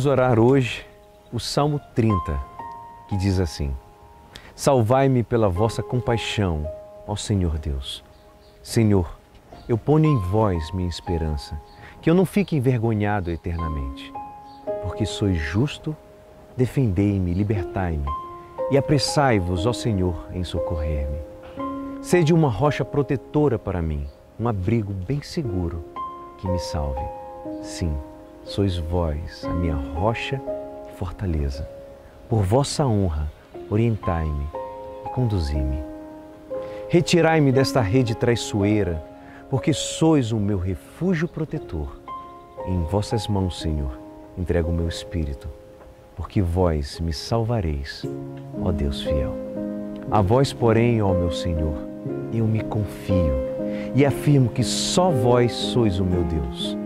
Vamos orar hoje o Salmo 30, que diz assim: Salvai-me pela vossa compaixão, ó Senhor Deus. Senhor, eu ponho em vós minha esperança, que eu não fique envergonhado eternamente. Porque sois justo, defendei-me, libertai-me e apressai-vos, ó Senhor, em socorrer-me. Sede uma rocha protetora para mim, um abrigo bem seguro que me salve. Sim, sois vós a minha rocha e fortaleza. Por vossa honra, orientai-me e conduzi-me. Retirai-me desta rede traiçoeira, porque sois o meu refúgio protetor. Em vossas mãos, Senhor, entrego o meu espírito, porque vós me salvareis, ó Deus fiel. A vós, porém, ó meu Senhor, eu me confio e afirmo que só vós sois o meu Deus.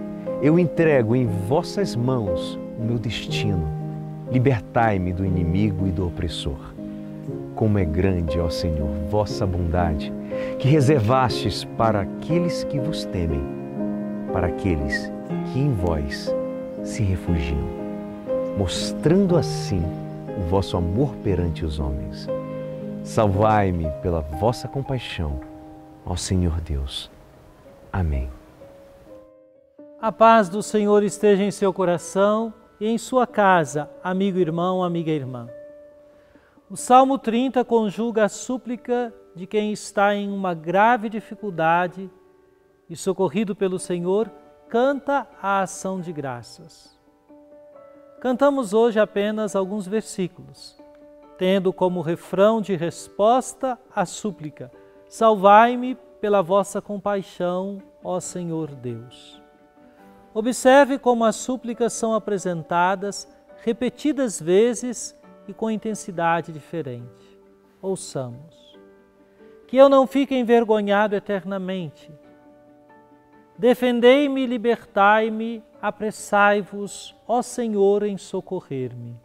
Eu entrego em vossas mãos o meu destino. Libertai-me do inimigo e do opressor como é grande, ó Senhor, vossa bondade, que reservastes para aqueles que vos temem, para aqueles que em vós se refugiam, mostrando assim o vosso amor perante os homens. Salvai-me pela vossa compaixão, ó Senhor Deus. Amém. A paz do Senhor esteja em seu coração e em sua casa, amigo irmão, amiga irmã. O Salmo 30 conjuga a súplica de quem está em uma grave dificuldade e, socorrido pelo Senhor, canta a ação de graças. Cantamos hoje apenas alguns versículos, tendo como refrão de resposta a súplica: Salvai-me pela vossa compaixão, ó Senhor Deus. Observe como as súplicas são apresentadas repetidas vezes e com intensidade diferente. Ouçamos. Que eu não fique envergonhado eternamente. Defendei-me libertai-me, apressai-vos, ó Senhor, em socorrer-me.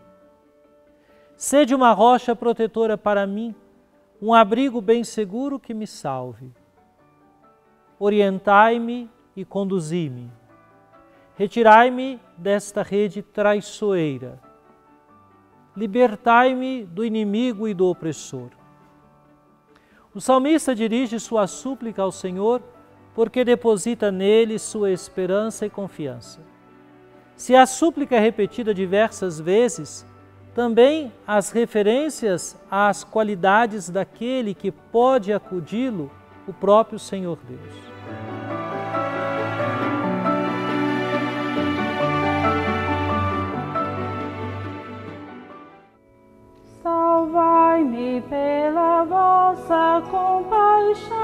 Sede uma rocha protetora para mim, um abrigo bem seguro que me salve. Orientai-me e conduzi-me. Retirai-me desta rede traiçoeira libertai-me do inimigo e do opressor. O salmista dirige sua súplica ao Senhor porque deposita nele sua esperança e confiança. Se a súplica é repetida diversas vezes, também as referências às qualidades daquele que pode acudi-lo, o próprio Senhor Deus. Pela vossa compaixão,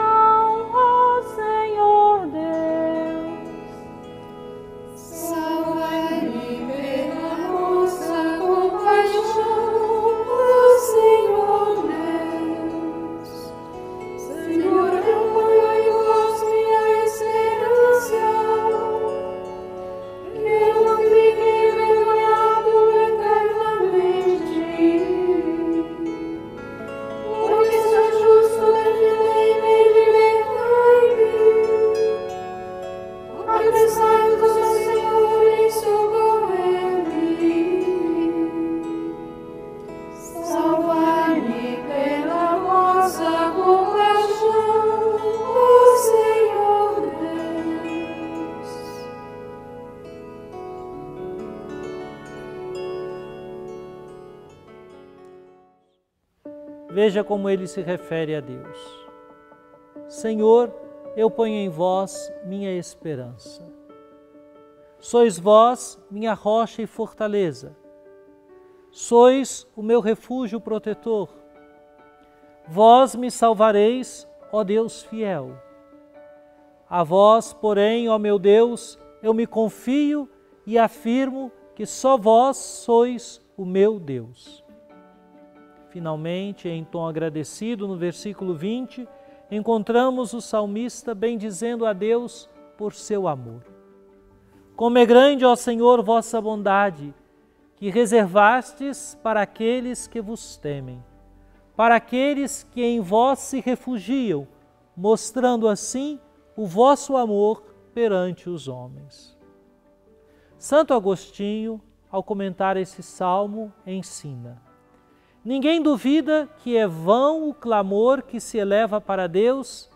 Veja como ele se refere a Deus. Senhor, eu ponho em vós minha esperança. Sois vós minha rocha e fortaleza. Sois o meu refúgio protetor. Vós me salvareis, ó Deus fiel. A vós, porém, ó meu Deus, eu me confio e afirmo que só vós sois o meu Deus. Finalmente, em tom agradecido, no versículo 20, encontramos o salmista bendizendo a Deus por seu amor. Como é grande, ó Senhor, vossa bondade, que reservastes para aqueles que vos temem, para aqueles que em vós se refugiam, mostrando assim o vosso amor perante os homens. Santo Agostinho, ao comentar esse salmo, ensina: Ninguém duvida que é vão o clamor que se eleva para Deus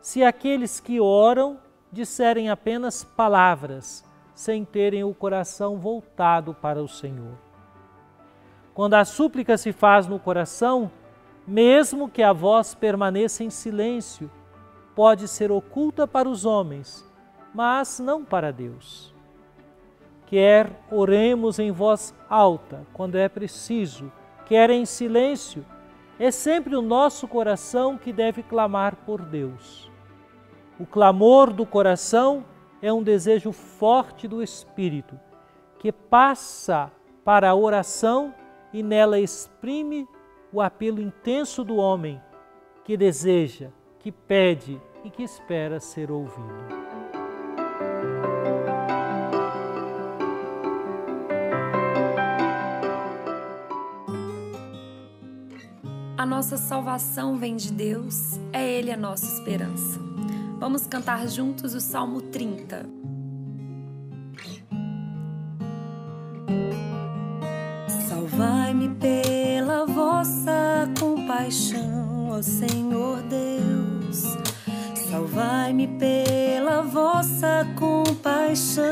se aqueles que oram disserem apenas palavras, sem terem o coração voltado para o Senhor. Quando a súplica se faz no coração, mesmo que a voz permaneça em silêncio, pode ser oculta para os homens, mas não para Deus. Quer oremos em voz alta, quando é preciso, quer em silêncio, é sempre o nosso coração que deve clamar por Deus. O clamor do coração é um desejo forte do Espírito, que passa para a oração e nela exprime o apelo intenso do homem que deseja, que pede e que espera ser ouvido. Nossa salvação vem de Deus, é Ele a nossa esperança. Vamos cantar juntos o Salmo 30. Salvai-me pela vossa compaixão, ó Senhor Deus. Salvai-me pela vossa compaixão.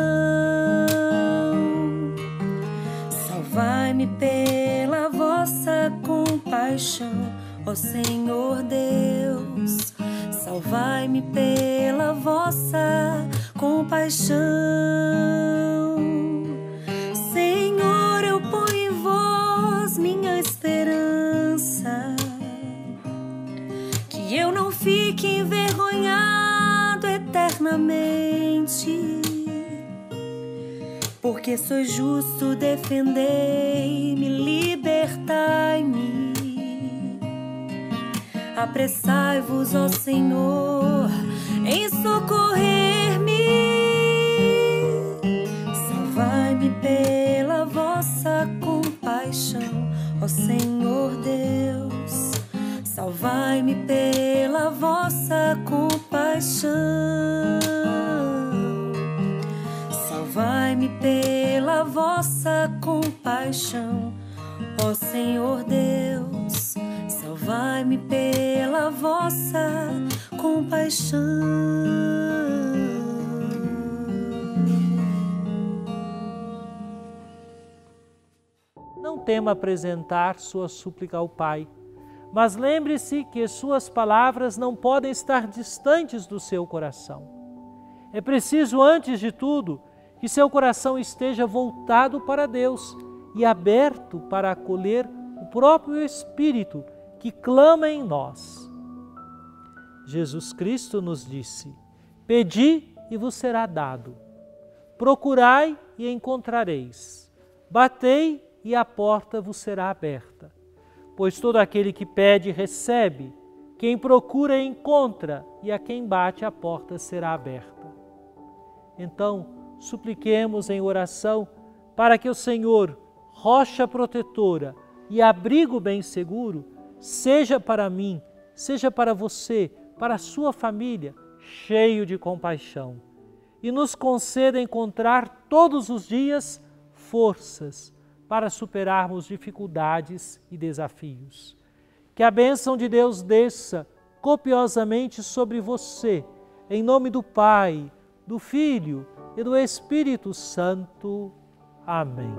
Salvai-me pela vossa compaixão, ó Senhor Deus. Salvai-me pela vossa compaixão. Senhor, eu ponho em vós minha esperança. Que eu não fique envergonhado eternamente. Porque sois justo, defendei-me, libertai-me. Apressai-vos, ó Senhor, em socorrer-me. Salvai-me pela vossa compaixão, ó Senhor Deus. Salvai-me pela vossa compaixão. Salvai-me pela vossa compaixão, ó Senhor Deus. Salvai-me pela vossa compaixão. Não tema apresentar sua súplica ao Pai, mas lembre-se que suas palavras não podem estar distantes do seu coração. É preciso, antes de tudo, que seu coração esteja voltado para Deus e aberto para acolher o próprio Espírito que clama em nós. Jesus Cristo nos disse: Pedi e vos será dado, procurai e encontrareis, batei e a porta vos será aberta. Pois todo aquele que pede, recebe, quem procura, encontra, e a quem bate, a porta será aberta. Então, supliquemos em oração para que o Senhor, rocha protetora e abrigo bem seguro, seja para mim, seja para você, para a sua família, cheio de compaixão, e nos conceda encontrar todos os dias forças para superarmos dificuldades e desafios. Que a bênção de Deus desça copiosamente sobre você, em nome do Pai, do Filho e do Espírito Santo. Amém.